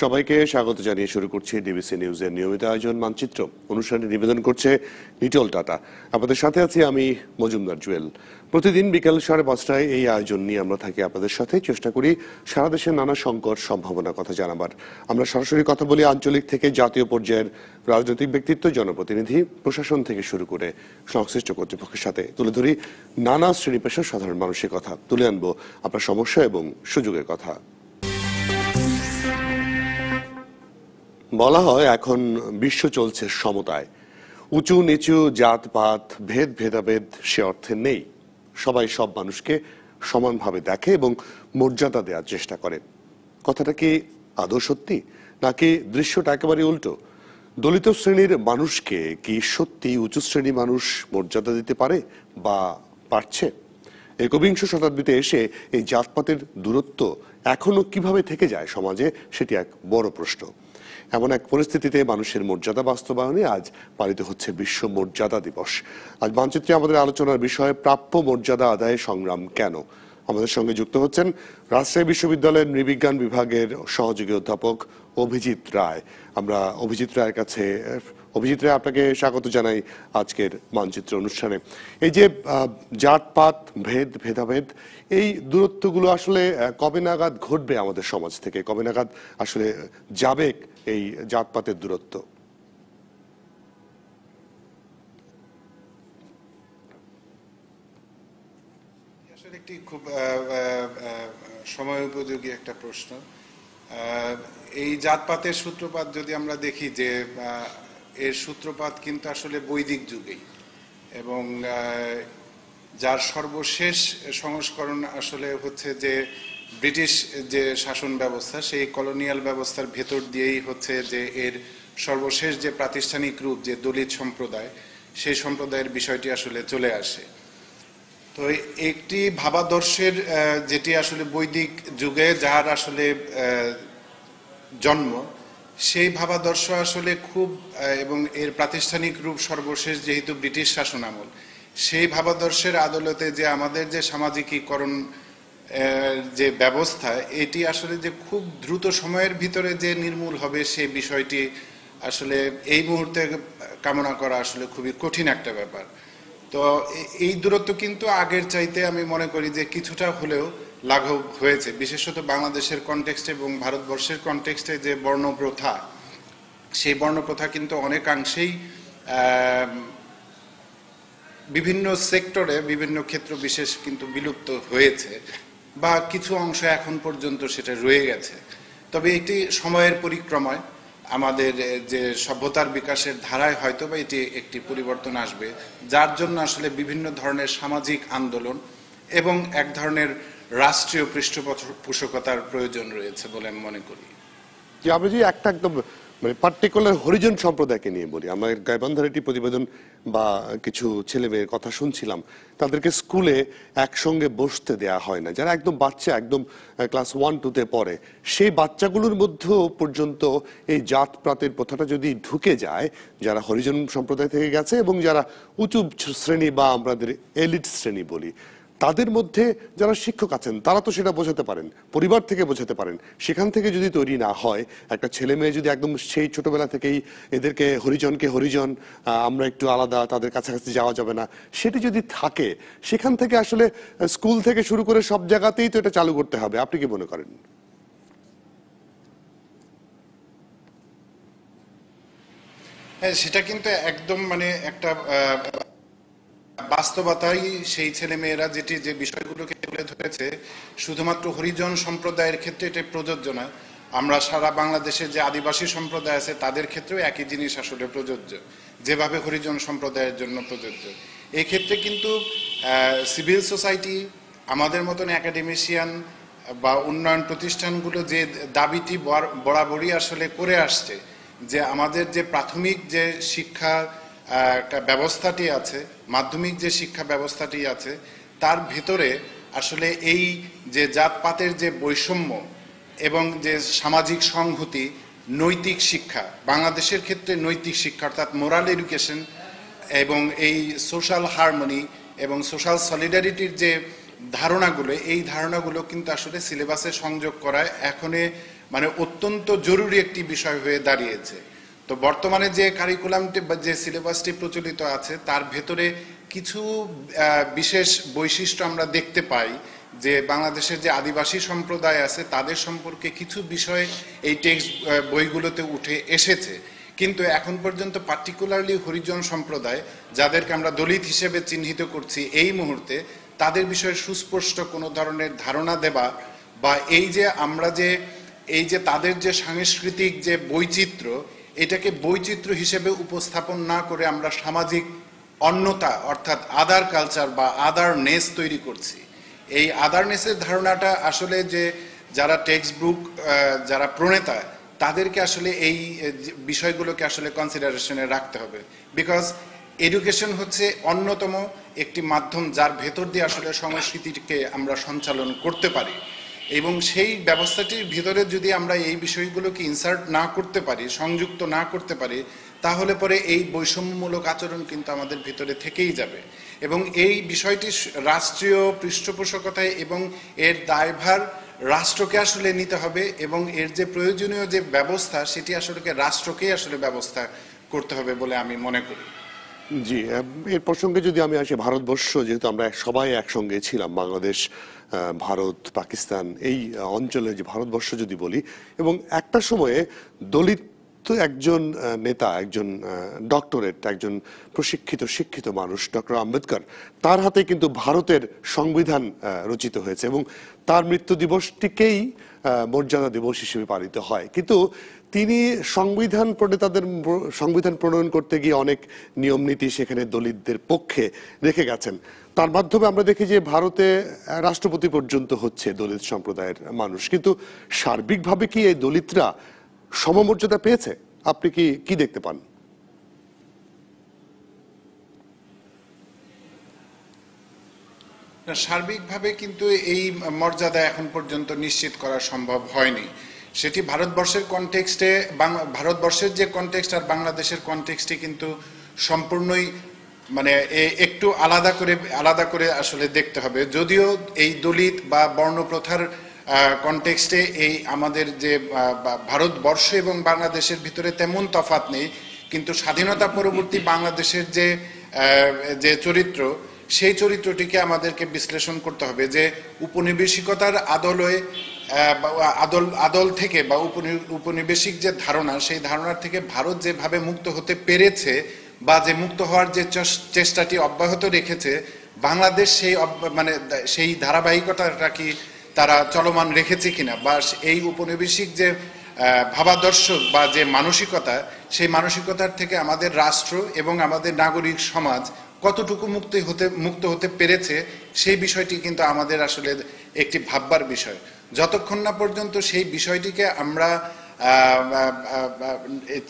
সবাইকে স্বাগত জানিয়ে শুরু করছি ডিবিসি নিউজের নিয়মিত আয়োজন মানচিত্র। অনুষ্ঠানে নিবেদন করছে নিটল টাটা। আপনাদের সাথে আছি আমি মজুমদার জুয়েল। প্রতিদিন বিকেল সাড়ে পাঁচটায় এই আয়োজন নিয়ে আমরা থাকি আপনাদের সাথে। চেষ্টা করি সারা দেশের নানা সংকট সম্ভাবনার কথা জানাবার। আমরা সরাসরি কথা বলি আঞ্চলিক থেকে জাতীয় পর্যায়ের রাজনৈতিক ব্যক্তিত্ব, জনপ্রতিনিধি, প্রশাসন থেকে শুরু করে সংশ্লিষ্ট কর্তৃপক্ষের সাথে তুলে ধরি নানা শ্রেণি পেশার সাধারণ মানুষের কথা। তুলে আনব আপনার সমস্যা এবং সুযোগের কথা। বলা হয় এখন বিশ্ব চলছে সমতায়। উঁচু, নিচু জাতপাত ভেদ, ভেদাভেদ সে অর্থে নেই। সবাই সব মানুষকে সমানভাবে দেখে এবং মর্যাদা দেওয়ার চেষ্টা করে। কথাটা কি আদৌ সত্যি? নাকি দৃশ্যটা একেবারে উল্টো? দলিত শ্রেণির মানুষকে কি সত্যি উঁচু শ্রেণি মানুষ মর্যাদা দিতে পারে বা পারছে? একবিংশ শতাব্দীতে এসে এই জাতপাতের দূরত্ব এখনও কীভাবে থেকে যায় সমাজে, সেটি এক বড় প্রশ্ন। এমন এক পরিস্থিতিতে মানুষের মর্যাদা বাস্তবায়নে আজ পালিত হচ্ছে বিশ্ব মর্যাদা দিবস। আজ মানচিত্রে আমাদের আলোচনার বিষয়ে প্রাপ্য মর্যাদা আদায়ে সংগ্রাম কেন? আমাদের সঙ্গে যুক্ত হচ্ছেন রাজশাহী বিশ্ববিদ্যালয়ের নৃবিজ্ঞান বিভাগের সহযোগী অধ্যাপক অভিজিৎ রায়। আমরা অভিজিৎ রায়ের কাছে, অভিজিৎ রায়, আপনাকে স্বাগত জানাই আজকের মানচিত্র অনুষ্ঠানে। এই যে জাতপাত, ভেদ, ভেদাভেদ, এই দূরত্বগুলো আসলে কবে নাগাদ ঘটবে আমাদের সমাজ থেকে? কবে নাগাদ আসলে যাবে এই জাতপাতের দূরত্ব। একটি খুব সময় উপযোগী একটা প্রশ্ন। এই জাতপাতের সূত্রপাত যদি আমরা দেখি যে এর সূত্রপাত কিন্তু আসলে বৈদিক যুগেই। এবং যার সর্বশেষ সংস্করণ আসলে হচ্ছে যে ব্রিটিশ যে শাসন ব্যবস্থা, সেই কলোনিয়াল ব্যবস্থার ভেতর দিয়েই হচ্ছে যে এর সর্বশেষ যে প্রাতিষ্ঠানিক রূপ, যে দলিত সম্প্রদায়, সেই সম্প্রদায়ের বিষয়টি আসলে চলে আসে। তো একটি ভাবাদর্শের যেটি আসলে বৈদিক যুগে যার আসলে জন্ম, সেই ভাবাদর্শ আসলে খুব এবং এর প্রাতিষ্ঠানিক রূপ সর্বশেষ যেহেতু ব্রিটিশ শাসন আমল সেই ভাবাদর্শের আদালতে যে আমাদের যে সামাজিকীকরণ যে ব্যবস্থা, এটি আসলে যে খুব দ্রুত সময়ের ভিতরে যে নির্মূল হবে সেই বিষয়টি আসলে এই মুহূর্তে কামনা করা আসলে খুবই কঠিন একটা ব্যাপার। তো এই দূরত্ব কিন্তু আগের চাইতে আমি মনে করি যে কিছুটা হলেও লাঘব হয়েছে। বিশেষত বাংলাদেশের কনটেক্সটে এবং ভারতবর্ষের কনটেক্সটে যে বর্ণপ্রথা, সেই বর্ণপ্রথা কিন্তু অনেকাংশেই বিভিন্ন সেক্টরে বিভিন্ন ক্ষেত্র বিশেষ কিন্তু বিলুপ্ত হয়েছে। বা কিছু অংশ এখন পর্যন্ত সেটা রয়ে গেছে। তবে এটি সময়ের পরিক্রমায়, আমাদের যে সভ্যতার বিকাশের ধারায় হয়তো বা এটি একটি পরিবর্তন আসবে, যার জন্য আসলে বিভিন্ন ধরনের সামাজিক আন্দোলন এবং এক ধরনের রাষ্ট্রীয় পৃষ্ঠপোষকতার প্রয়োজন রয়েছে বলে আমি মনে করি। আমরা যদি একটা একদম মানে পার্টিকুলার হরিজন সম্প্রদায়কে নিয়ে বলি। আমরা গাইবান্ধার একটি প্রতিবেদন বা কিছু ছেলে মেয়ের কথা শুনছিলাম, তাদেরকে স্কুলে একসঙ্গে বসতে দেয়া হয় না। যারা একদম বাচ্চা, একদম ক্লাস ওয়ান টুতে পড়ে, সেই বাচ্চাগুলোর মধ্যেও পর্যন্ত এই জাত প্রাতের প্রথাটা যদি ঢুকে যায়, যারা হরিজন সম্প্রদায় থেকে গেছে এবং যারা উঁচু শ্রেণি বা আমাদের এলিট শ্রেণি বলি তাদের মধ্যে যারা শিক্ষক আছেন, তারা তো সেটা বোঝাতে পারেন, পরিবার থেকে বোঝাতে পারেন। সেখান থেকে যদি তৈরি না হয়, একটা ছেলে মেয়ে যদি একদম সেই ছোটবেলা থেকেই এদেরকে হরিজনকে হরিজন আমরা একটু আলাদা, তাদের কাছাকাছি যাওয়া যাবে না, সেটি যদি থাকে, সেখান থেকে আসলে স্কুল থেকে শুরু করে সব জায়গাতেই তো এটা চালু করতে হবে। আপনি কি মনে করেন? হ্যাঁ সেটা কিন্তু একদম মানে একটা বাস্তবতাই সেই ছেলে মেয়েরা যেটি, যে বিষয়গুলোকে তুলে ধরেছে, শুধুমাত্র হরিজন সম্প্রদায়ের ক্ষেত্রে এটা প্রযোজ্য না। আমরা সারা বাংলাদেশের যে আদিবাসী সম্প্রদায় আছে, তাদের ক্ষেত্রেও একই জিনিস আসলে প্রযোজ্য, যেভাবে হরিজন সম্প্রদায়ের জন্য প্রযোজ্য। এই ক্ষেত্রে কিন্তু সিভিল সোসাইটি, আমাদের মতন একাডেমিশিয়ান বা উন্নয়ন প্রতিষ্ঠানগুলো যে দাবিটি বর- বরাবরই আসলে করে আসছে, যে আমাদের যে প্রাথমিক যে শিক্ষা ব্যবস্থাটি আছে, মাধ্যমিক যে শিক্ষা ব্যবস্থাটি আছে, তার ভেতরে আসলে এই যে জাতপাতের যে বৈষম্য এবং যে সামাজিক সংহতি, নৈতিক শিক্ষা, বাংলাদেশের ক্ষেত্রে নৈতিক শিক্ষা, অর্থাৎ মোরাল এডুকেশন এবং এই সোশ্যাল হারমোনি এবং সোশ্যাল সলিডারিটির যে ধারণাগুলো, এই ধারণাগুলো কিন্তু আসলে সিলেবাসে সংযোগ করায় এখনে মানে অত্যন্ত জরুরি একটি বিষয় হয়ে দাঁড়িয়েছে। তো বর্তমানে যে কারিকুলামটি যে সিলেবাসটি প্রচলিত আছে, তার ভেতরে কিছু বিশেষ বৈশিষ্ট্য আমরা দেখতে পাই যে বাংলাদেশের যে আদিবাসী সম্প্রদায় আছে, তাদের সম্পর্কে কিছু বিষয় এই টেক্সট বইগুলোতে উঠে এসেছে। কিন্তু এখন পর্যন্ত পার্টিকুলারলি হরিজন সম্প্রদায়, যাদেরকে আমরা দলিত হিসেবে চিহ্নিত করছি এই মুহূর্তে, তাদের বিষয়ে সুস্পষ্ট কোনো ধরনের ধারণা দেবা বা এই যে আমরা যে, এই যে তাদের যে সাংস্কৃতিক যে বৈচিত্র্য এটাকে বৈচিত্র্য হিসেবে উপস্থাপন না করে আমরা সামাজিক অন্যতা, অর্থাৎ আদার কালচার বা আদার নেস তৈরি করছি। এই আদারনেসের ধারণাটা আসলে যে যারা টেক্সট বুক যারা প্রণেতা, তাদেরকে আসলে এই বিষয়গুলোকে আসলে কনসিডারেশনে রাখতে হবে। বিকজ এডুকেশন হচ্ছে অন্যতম একটি মাধ্যম যার ভেতর দিয়ে আসলে সংস্কৃতিকে আমরা সঞ্চালন করতে পারি। এবং সেই ব্যবস্থাটির ভিতরে যদি আমরা এই বিষয়গুলোকে ইনসার্ট না করতে পারি, সংযুক্ত না করতে পারি, তাহলে পরে এই বৈষম্যমূলক আচরণ কিন্তু আমাদের ভিতরে থেকেই যাবে। এবং এই বিষয়টি রাষ্ট্রীয় পৃষ্ঠপোষকতায় এবং এর দায়ভার রাষ্ট্রকে আসলে নিতে হবে এবং এর যে প্রয়োজনীয় যে ব্যবস্থা, সেটি আসলে রাষ্ট্রকেই আসলে ব্যবস্থা করতে হবে বলে আমি মনে করি। জি এর প্রসঙ্গে যদি আমি আসি, ভারতবর্ষ যেহেতু আমরা সবাই একসঙ্গে ছিলাম, বাংলাদেশ ভারত, পাকিস্তান, এই অঞ্চলে যে ভারতবর্ষ যদি বলি, এবং একটা সময়ে দলিত একজন নেতা, একজন ডক্টরেট একজন প্রশিক্ষিত, শিক্ষিত মানুষ ডক্টর আম্বেদকর, তার হাতে কিন্তু ভারতের সংবিধান রচিত হয়েছে এবং তার মৃত্যু দিবসটিকেই মর্যাদা দিবস হিসেবে পালিত হয়। কিন্তু তিনি সংবিধান প্রণেতাদের সংবিধান প্রণয়ন করতে গিয়ে অনেক নিয়ম নীতি সেখানে দলিতদের পক্ষে রেখে গেছেন। তার মাধ্যমে আমরা দেখি যে ভারতে রাষ্ট্রপতি পর্যন্ত হচ্ছে দলিত সম্প্রদায়ের মানুষ। কিন্তু সার্বিকভাবে কি এই দলিতরা সমমর্যাদা পেয়েছে? আপনি কি কি দেখতে পান? সার্বিকভাবে কিন্তু এই মর্যাদা এখন পর্যন্ত নিশ্চিত করা সম্ভব হয়নি। সেটি ভারতবর্ষের কনটেক্সটে ভারতবর্ষের যে কনটেক্সট আর বাংলাদেশের কনটেক্সটে কিন্তু সম্পূর্ণই মানে একটু আলাদা করে আলাদা করে আসলে দেখতে হবে। যদিও এই দলিত বা বর্ণপ্রথার কনটেক্সটে এই আমাদের যে ভারতবর্ষ এবং বাংলাদেশের ভিতরে তেমন তফাত নেই। কিন্তু স্বাধীনতা পরবর্তী বাংলাদেশের যে যে চরিত্র সেই চরিত্রটিকে আমাদেরকে বিশ্লেষণ করতে হবে যে উপনিবেশিকতার আদলে আদল আদল থেকে বা উপনিবেশিক যে ধারণা, সেই ধারণার থেকে ভারত যেভাবে মুক্ত হতে পেরেছে বা যে মুক্ত হওয়ার যে চেষ্টাটি অব্যাহত রেখেছে, বাংলাদেশ সেই মানে সেই ধারাবাহিকতাটা কি তারা চলমান রেখেছে কিনা বা এই উপনিবেশিক যে ভাবাদর্শক বা যে মানসিকতা, সেই মানসিকতার থেকে আমাদের রাষ্ট্র এবং আমাদের নাগরিক সমাজ কতটুকু মুক্তি হতে, মুক্ত হতে পেরেছে, সেই বিষয়টি কিন্তু আমাদের আসলে একটি ভাববার বিষয়। যতক্ষণ না পর্যন্ত সেই বিষয়টিকে আমরা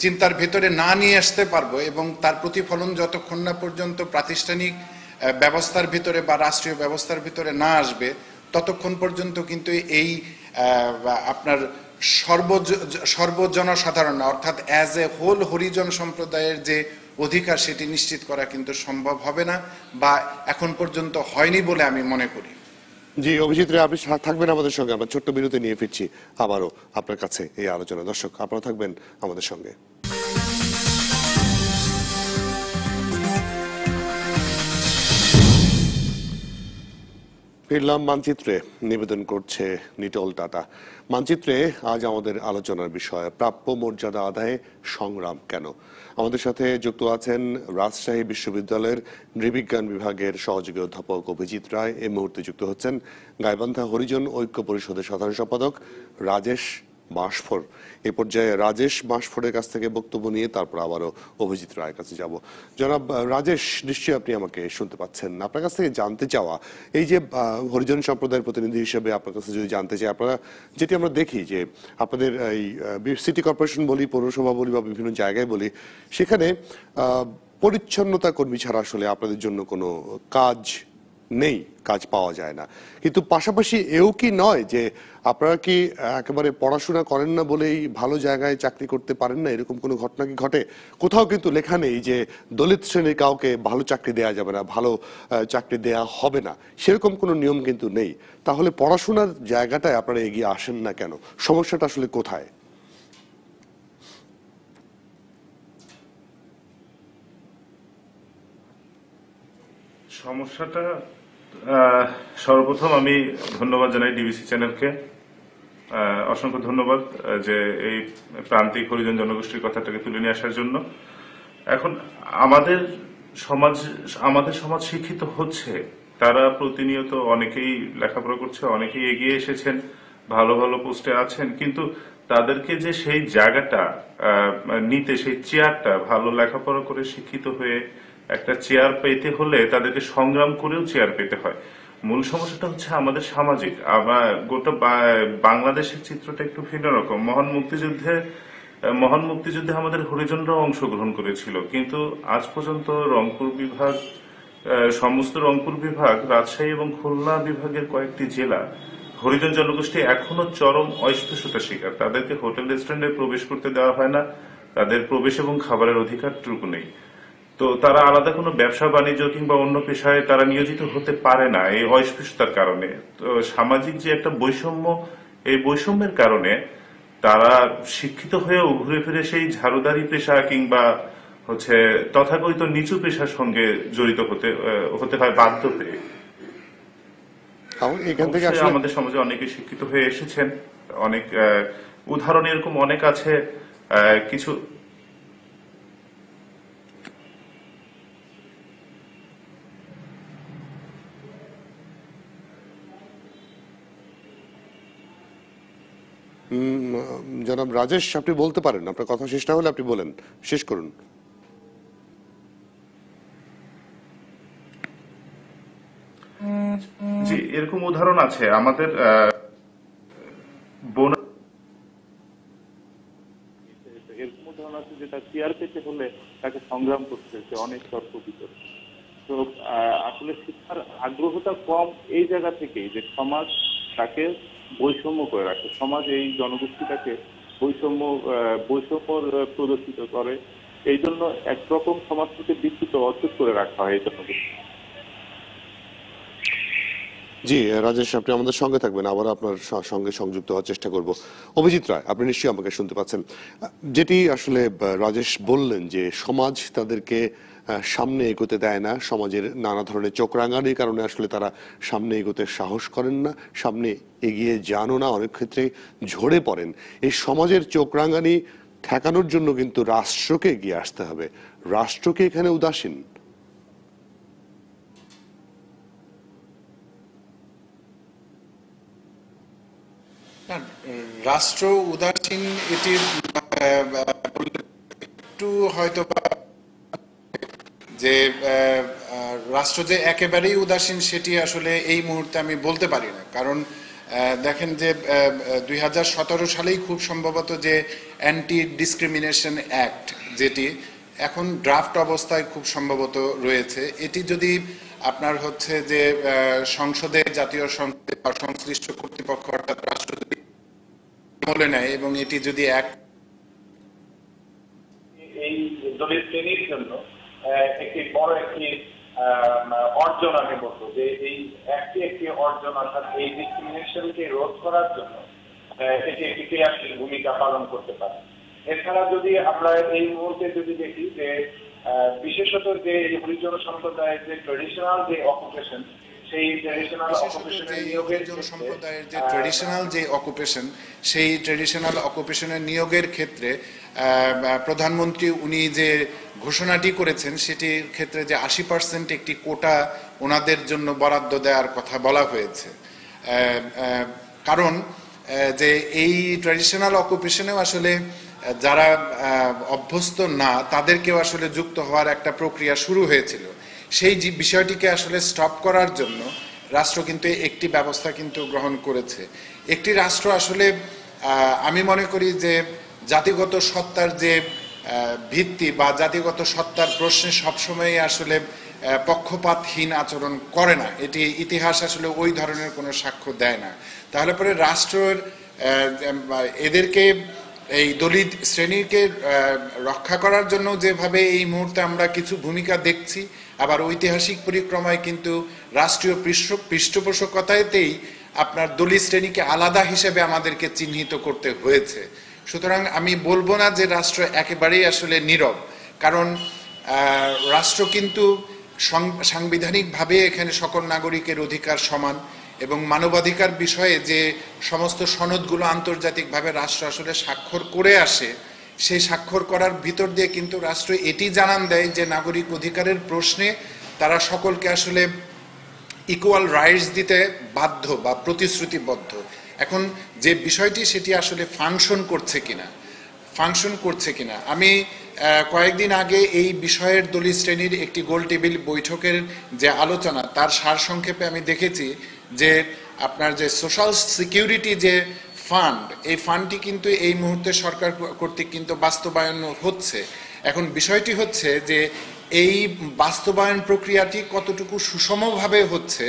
চিন্তার ভেতরে না নিয়ে আসতে পারব এবং তার প্রতিফলন যতক্ষণ না পর্যন্ত প্রাতিষ্ঠানিক ব্যবস্থার ভিতরে বা রাষ্ট্রীয় ব্যবস্থার ভিতরে না আসবে, ততক্ষণ পর্যন্ত কিন্তু এই আপনার সর্ব সর্বজনসাধারণ, অর্থাৎ অ্যাজ এ হোল হরিজন সম্প্রদায়ের যে অধিকার সেটি নিশ্চিত করা কিন্তু সম্ভব হবে না বা এখন পর্যন্ত হয়নি বলে আমি মনে করি। জি, অভিজিৎ রে, আপনি থাকবেন আমাদের সঙ্গে। আমরা ছোট্ট বিরতি নিয়ে ফিরছি আবারও আপনার কাছে এই আলোচনা। দর্শক, আপনারা থাকবেন আমাদের সঙ্গে। ফিরলাম মানচিত্রে। নিবেদন করছে নিটল টাটা। মানচিত্রে আজ আমাদের আলোচনার বিষয়, প্রাপ্য মর্যাদা আদায়ে সংগ্রাম কেন? আমাদের সাথে যুক্ত আছেন রাজশাহী বিশ্ববিদ্যালয়ের নৃবিজ্ঞান বিভাগের সহযোগী অধ্যাপক অভিজিৎ রায়। এই মুহূর্তে যুক্ত হচ্ছেন গাইবান্ধা হরিজন ঐক্য পরিষদের সাধারণ সম্পাদক রাজেশ বাঁশফোর। এ পর্যায়ে রাজেশ বাঁশফোরের কাছ থেকে বক্তব্য নিয়ে তারপর আবারও অভিজিৎ রায়ের কাছে যাব। জনাব রাজেশ, নিশ্চয়ই আপনি আমাকে শুনতে পাচ্ছেন। আপনার কাছ থেকে জানতে চাওয়া, এই যে হরিজন সম্প্রদায়ের প্রতিনিধি হিসেবে আপনার কাছে যদি জানতে চাই, আপনারা, যেটি আমরা দেখি যে আপনাদের এই সিটি কর্পোরেশন বলি, পৌরসভা বলি বা বিভিন্ন জায়গায় বলি, সেখানে পরিচ্ছন্নতা কর্মী ছাড়া আসলে আপনাদের জন্য কোনো কাজ নেই, কাজ পাওয়া যায় না। কিন্তু পাশাপাশি এও কি নয় যে আপনারা কি একেবারে পড়াশোনা করেন না বলেই ভালো জায়গায় চাকরি করতে পারেন না, এরকম কোনো ঘটনা কি ঘটে? কোথাও কিন্তু লেখা নেই যে দলিত শ্রেণির কাউকে ভালো চাকরি দেয়া যাবে না, ভালো চাকরি দেয়া হবে না। সেরকম কোনো নিয়ম কিন্তু নেই। তাহলে পড়াশোনার জায়গাটায় আপনারা এগিয়ে আসেন না কেন? সমস্যাটা আসলে কোথায়? সমস্যাটা সর্বপ্রথম আমি ধন্যবাদ জানাই ডিবিসি চ্যানেলকে। অসংখ্য ধন্যবাদ যে এই প্রান্তিক হরিজন জনগোষ্ঠীর কথাটাকে তুলে নিয়ে আসার জন্য। এখন আমাদের সমাজ আমাদের সমাজ শিক্ষিত হচ্ছে, তারা প্রতিনিয়ত অনেকেই লেখাপড়া করছে, অনেকেই এগিয়ে এসেছেন, ভালো ভালো পোস্টে আছেন, কিন্তু তাদেরকে যে সেই জায়গাটা নিতে, সেই চেয়ারটা ভালো লেখাপড়া করে শিক্ষিত হয়ে একটা চেয়ার পেতে হলে তাদেরকে সংগ্রাম করেও চেয়ার পেতে হয়। মূল সমস্যাটা হচ্ছে আমাদের সামাজিক। আবার গোটা বাংলাদেশের চিত্রটা একটু ভিন্ন রকম। মহান মুক্তিযুদ্ধে মহান মুক্তিযুদ্ধে আমাদের হরিজনরাও অংশগ্রহণ করেছিল। কিন্তু আজ পর্যন্ত রংপুর বিভাগ সমস্ত রংপুর বিভাগ, রাজশাহী এবং খুলনা বিভাগের কয়েকটি জেলা হরিজন জনগোষ্ঠী এখনও চরম অস্পৃশ্যতা শিকার। তাদেরকে হোটেল, রেস্টুরেন্টে প্রবেশ করতে দেওয়া হয় না। তাদের প্রবেশ এবং খাবারের অধিকারটুকু নেই। তো তারা আলাদা কোনো ব্যবসা বাণিজ্য কিংবা অন্য পেশায় তারা নিয়োজিত হতে পারে না এই অস্পৃশ্যতার কারণে। তো সামাজিক যে একটা বৈষম্য এই বৈষম্যের কারণে তারা শিক্ষিত হয়েও ঘুরে ফিরে সেই ঝাড়ুদারি পেশা কিংবা হচ্ছে তথাকথিত নিচু পেশার সঙ্গে জড়িত হতে হতে হয় বাধ্য হয়ে। এখান থেকে আমাদের সমাজে অনেকে শিক্ষিত হয়ে এসেছেন। অনেক আহ, উদাহরণ এরকম অনেক আছে কিছু জনাব রাজেশ আপনি বলতে পারেন আপনার কথা শেষ না হলে আপনি বলেন। শেষ করুন। জি এরকম উদাহরণ আছে। আমাদের আহ, বোন এরকম উদাহরণ আছে যে তার চেয়ার পেতে হলে তাকে সংগ্রাম করতে হচ্ছে অনেক তর্ক বিতর্ক। তো আহ, আসলে শিক্ষার আগ্রহটা কম এই জায়গা থেকেই যে সমাজ তাকে বৈষম্য করে রাখে। সমাজ এই জনগোষ্ঠীটাকে বৈষম্য বৈষম্য প্রদর্শিত করে। এই জন্য একরকম সমাজ থেকে বিস্তৃত অচুত করে রাখা হয় এই জনগোষ্ঠী। জি, রাজেশ, আপনি আমাদের সঙ্গে থাকবেন। আবার আপনার সঙ্গে সংযুক্ত হওয়ার চেষ্টা করব। অভিজিৎ রায়, আপনি নিশ্চয়ই আমাকে শুনতে পাচ্ছেন। যেটি আসলে রাজেশ বললেন যে সমাজ তাদেরকে সামনে এগোতে দেয় না। সমাজের নানা ধরনের চোখ রাঙানির কারণে আসলে তারা সামনে এগোতে সাহস করেন না, সামনে এগিয়ে যানও না, অনেক ক্ষেত্রে ঝরে পড়েন। এই সমাজের চোখ রাঙানি ঠেকানোর জন্য কিন্তু রাষ্ট্রকে এগিয়ে আসতে হবে। রাষ্ট্রকে এখানে উদাসীন। রাষ্ট্র উদাসীন এটি একটু হয়তো বা যে রাষ্ট্র যে একেবারেই উদাসীন, সেটি আসলে এই মুহূর্তে আমি বলতে পারি না। কারণ দেখেন যে দুই হাজার সতেরো সালেই খুব সম্ভবত যে অ্যান্টি ডিসক্রিমিনেশন অ্যাক্ট যেটি এখন ড্রাফট অবস্থায় খুব সম্ভবত রয়েছে। এটি যদি আপনার হচ্ছে যে সংসদে, জাতীয় সংসদে বা সংশ্লিষ্ট কর্তৃপক্ষ অর্থাৎ রাষ্ট্র যদি বলে নেয় এবং এটি যদি এক এই দলিত শ্রেণির জন্য একটি বড় একটি অর্জন আমি বলব যে এই একটি একটি অর্জন অর্থাৎ এই ডিসক্রিমিনেশনকে রোধ করার জন্য এটি একটি ক্রিয়াশীল ভূমিকা পালন করতে পারে। এছাড়া যদি আমরা এই মুহূর্তে যদি দেখি যে বিশেষত যে হরিজন সম্প্রদায়ের যে ট্রেডিশনাল যে অকুপেশন বিশেষত যে নিয়োগের ক্ষেত্রে, সম্প্রদায়ের যে ট্রেডিশনাল যে অকুপেশন সেই ট্রেডিশনাল অকুপেশনের নিয়োগের ক্ষেত্রে প্রধানমন্ত্রী উনি যে ঘোষণাটি করেছেন সেটির ক্ষেত্রে যে আশি পার্সেন্ট একটি কোটা ওনাদের জন্য বরাদ্দ দেওয়ার কথা বলা হয়েছে। কারণ যে এই ট্র্যাডিশনাল অকুপেশনেও আসলে যারা অভ্যস্ত না তাদেরকেও আসলে যুক্ত হওয়ার একটা প্রক্রিয়া শুরু হয়েছিল। সেই বিষয়টিকে আসলে স্টপ করার জন্য রাষ্ট্র কিন্তু একটি ব্যবস্থা কিন্তু গ্রহণ করেছে। একটি রাষ্ট্র আসলে আমি মনে করি যে জাতিগত সত্তার যে ভিত্তি বা জাতিগত সত্তার প্রশ্নে সবসময় আসলে পক্ষপাতহীন আচরণ করে না। এটি ইতিহাস আসলে ওই ধরনের কোনো সাক্ষ্য দেয় না। তাহলে পরে রাষ্ট্রের এদেরকে এই দলিত শ্রেণীকে রক্ষা করার জন্য যেভাবে এই মুহূর্তে আমরা কিছু ভূমিকা দেখছি আবার ঐতিহাসিক পরিক্রমায় কিন্তু রাষ্ট্রীয় পৃষ্ঠ পৃষ্ঠপোষকতাতেই আপনার দলিত শ্রেণীকে আলাদা হিসেবে আমাদেরকে চিহ্নিত করতে হয়েছে। সুতরাং আমি বলব না যে রাষ্ট্র একেবারেই আসলে নীরব, কারণ রাষ্ট্র কিন্তু সাংবিধানিকভাবে এখানে সকল নাগরিকের অধিকার সমান এবং মানবাধিকার বিষয়ে যে সমস্ত সনদগুলো আন্তর্জাতিকভাবে রাষ্ট্র আসলে স্বাক্ষর করে আসে সেই স্বাক্ষর করার ভিতর দিয়ে কিন্তু রাষ্ট্র এটি জানান দেয় যে নাগরিক অধিকারের প্রশ্নে তারা সকলকে আসলে ইকুয়াল রাইটস দিতে বাধ্য বা প্রতিশ্রুতিবদ্ধ। এখন যে বিষয়টি সেটি আসলে ফাংশন করছে কিনা ফাংশন করছে কিনা? আমি কয়েকদিন আগে এই বিষয়ের দলিত শ্রেণির একটি গোল টেবিল বৈঠকের যে আলোচনা, তার সারসংক্ষেপে আমি দেখেছি যে আপনার যে সোশ্যাল সিকিউরিটি যে ফান্ড এই ফান্ডটি কিন্তু এই মুহূর্তে সরকার কর্তৃক কিন্তু বাস্তবায়ন হচ্ছে। এখন বিষয়টি হচ্ছে যে এই বাস্তবায়ন প্রক্রিয়াটি কতটুকু সুষমভাবে হচ্ছে,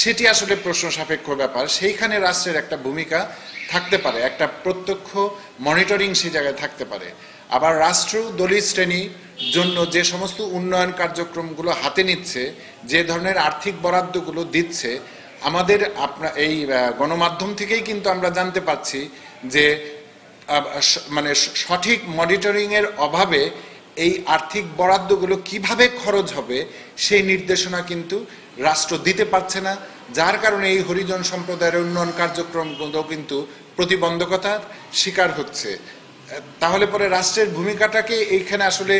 সেটি আসলে প্রশ্ন সাপেক্ষ ব্যাপার। সেইখানে রাষ্ট্রের একটা ভূমিকা থাকতে পারে, একটা প্রত্যক্ষ মনিটরিং সেই জায়গায় থাকতে পারে। আবার রাষ্ট্র, দলিত শ্রেণি জন্য যে সমস্ত উন্নয়ন কার্যক্রমগুলো হাতে নিচ্ছে, যে ধরনের আর্থিক বরাদ্দগুলো দিচ্ছে আমাদের আপনার এই গণমাধ্যম থেকেই কিন্তু আমরা জানতে পারছি যে মানে সঠিক মনিটরিং এর অভাবে এই আর্থিক বরাদ্দগুলো কীভাবে খরচ হবে সেই নির্দেশনা কিন্তু রাষ্ট্র দিতে পারছে না। যার কারণে এই হরিজন সম্প্রদায়ের উন্নয়ন কার্যক্রমগুলো কিন্তু প্রতিবন্ধকতার শিকার হচ্ছে। তাহলে পরে রাষ্ট্রের ভূমিকাটাকে এইখানে আসলে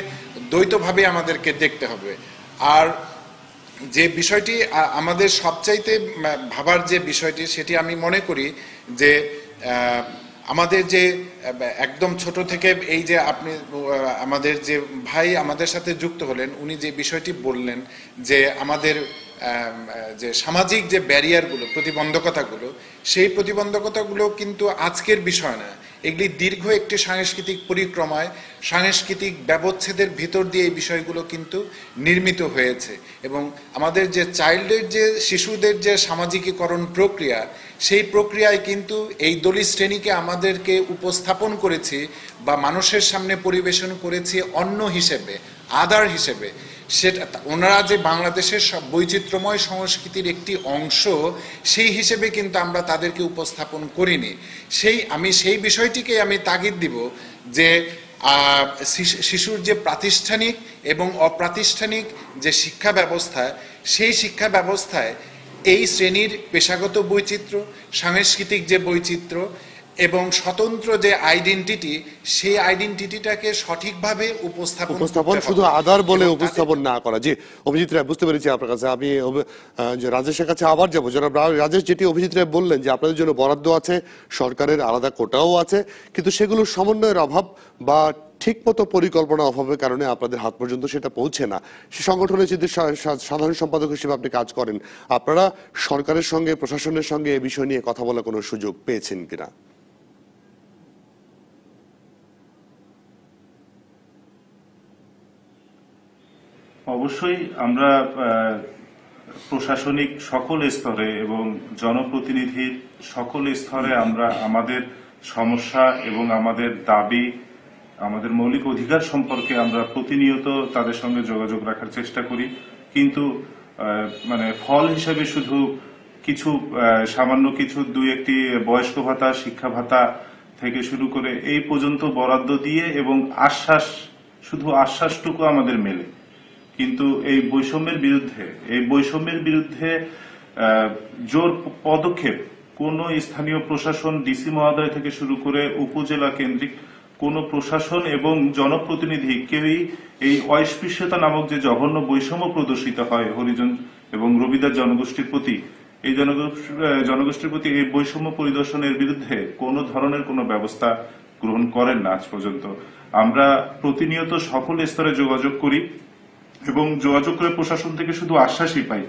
দ্বৈতভাবে আমাদেরকে দেখতে হবে। আর যে বিষয়টি আমাদের সবচাইতে ভাবার যে বিষয়টি, সেটি আমি মনে করি যে আমাদের যে একদম ছোট থেকে এই যে আপনি আমাদের যে ভাই আমাদের সাথে যুক্ত হলেন, উনি যে বিষয়টি বললেন যে আমাদের যে সামাজিক যে ব্যারিয়ারগুলো প্রতিবন্ধকতাগুলো, সেই প্রতিবন্ধকতাগুলো কিন্তু আজকের বিষয় না। এগুলি দীর্ঘ একটি সাংস্কৃতিক পরিক্রমায়, সাংস্কৃতিক ব্যবচ্ছেদের ভিতর দিয়ে এই বিষয়গুলো কিন্তু নির্মিত হয়েছে এবং আমাদের যে চাইল্ডের যে, শিশুদের যে সামাজিকীকরণ প্রক্রিয়া, সেই প্রক্রিয়ায় কিন্তু এই দলিত শ্রেণীকে আমাদেরকে উপস্থাপন করেছি বা মানুষের সামনে পরিবেশন করেছি অন্য হিসেবে, আদার হিসেবে। সেটা ওনারা যে বাংলাদেশের সব বৈচিত্র্যময় সংস্কৃতির একটি অংশ, সেই হিসেবে কিন্তু আমরা তাদেরকে উপস্থাপন করিনি। সেই, আমি সেই বিষয়টিকে আমি তাগিদ দিব যে শিশুর যে প্রাতিষ্ঠানিক এবং অপ্রাতিষ্ঠানিক যে শিক্ষা ব্যবস্থা, সেই শিক্ষা ব্যবস্থায় এই শ্রেণির পেশাগত বৈচিত্র্য, সাংস্কৃতিক যে বৈচিত্র্য এবং স্বতন্ত্র যে আইডেন্টিটি সেই আইডেন্টিটিটাকে সঠিকভাবে উপস্থাপন উপস্থাপন শুধু। আধার বলে উপস্থাপন না করা। জি অভিজিৎ রায় বুঝতে পেরেছি আপনার কাছে। আমি যে রাজেশের কাছে আবার যাব। জনাব রাজেশ যেটি অভিজিৎ রায় বললেন যে আপনাদের জন্য বরাদ্দ আছে সরকারের আলাদা কোটাও আছে কিন্তু সেগুলো সমন্বয়ের অভাব বা ঠিকমতো পরিকল্পনা অভাবের কারণে আপনাদের হাত পর্যন্ত সেটা পৌঁছে না। সে সংগঠনের যদি সাধারণ সম্পাদক হিসেবে আপনি কাজ করেন আপনারা সরকারের সঙ্গে প্রশাসনের সঙ্গে এ বিষয় নিয়ে কথা বলার কোনো সুযোগ পেয়েছেন কিনা? অবশ্যই আমরা প্রশাসনিক সকল স্তরে এবং জনপ্রতিনিধির সকল স্তরে আমরা আমাদের সমস্যা এবং আমাদের দাবি, আমাদের মৌলিক অধিকার সম্পর্কে আমরা প্রতিনিয়ত তাদের সঙ্গে যোগাযোগ রাখার চেষ্টা করি। কিন্তু মানে ফল হিসেবে শুধু কিছু সামান্য কিছু, দুই একটি বয়স্ক ভাতা, শিক্ষা ভাতা থেকে শুরু করে এই পর্যন্ত বরাদ্দ দিয়ে এবং আশ্বাস, শুধু আশ্বাসটুকু আমাদের মেলে। কিন্তু এই বৈষম্যের বিরুদ্ধে, এই বৈষম্যের বিরুদ্ধে জোর পদক্ষেপ কোন স্থানীয় প্রশাসন, ডিসি মহোদয় থেকে শুরু করে উপজেলা কেন্দ্রিক কোন প্রশাসন এবং জনপ্রতিনিধি কেউই এই অস্পৃশ্যতা নামক যে জঘন্য বৈষম্য প্রদর্শিত হয় হরিজন এবং রবিদার জনগোষ্ঠীর প্রতি, এই জনগোষ্ঠীর প্রতি এই বৈষম্য পরিদর্শনের বিরুদ্ধে কোনো ধরনের কোনো ব্যবস্থা গ্রহণ করেন না আজ পর্যন্ত। আমরা প্রতিনিয়ত সকল স্তরে যোগাযোগ করি। এবং যোগাযোগ করে প্রশাসন থেকে শুধু আশ্বাসই পাই।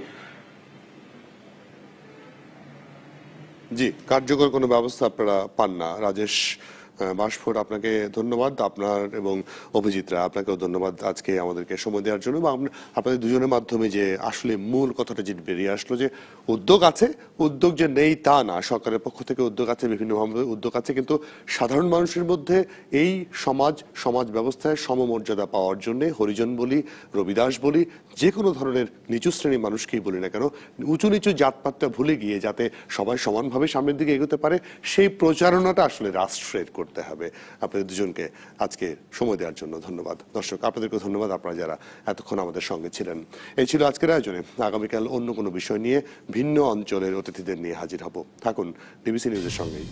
জি, কার্যকর কোনো ব্যবস্থা আপনারা পান না, রাজেশ। বাসফোর আপনাকে ধন্যবাদ। আপনার এবং অভিজিৎরা, আপনাকেও ধন্যবাদ আজকে আমাদেরকে সময় দেওয়ার জন্য। আপনা- আপনাদের দুজনের মাধ্যমে যে আসলে মূল কথাটা যে বেরিয়ে আসলো যে উদ্যোগ আছে, উদ্যোগ যে নেই তা না। সরকারের পক্ষ থেকে উদ্যোগ আছে, বিভিন্নভাবে উদ্যোগ আছে। কিন্তু সাধারণ মানুষের মধ্যে এই সমাজ সমাজ ব্যবস্থায় সমমর্যাদা পাওয়ার জন্য হরিজন বলি, রবিদাস বলি, যে কোনো ধরনের নিচু শ্রেণির মানুষকেই বলি না কেন, উঁচু নিচু জাতপাতটা ভুলে গিয়ে যাতে সবাই সমানভাবে সামনের দিকে এগোতে পারে, সেই প্রচারণাটা আসলে রাষ্ট্রের করতে হবে। আপনাদের দুজনকে আজকে সময় দেওয়ার জন্য ধন্যবাদ। দর্শক আপনাদেরকে ধন্যবাদ। আপনারা যারা এতক্ষণ আমাদের সঙ্গে ছিলেন, এই ছিল আজকের আয়োজনে। আগামীকাল অন্য কোনো বিষয় নিয়ে ভিন্ন অঞ্চলের অতিথিদের নিয়ে হাজির হব। থাকুন, বিবিসি নিউজের সঙ্গেই।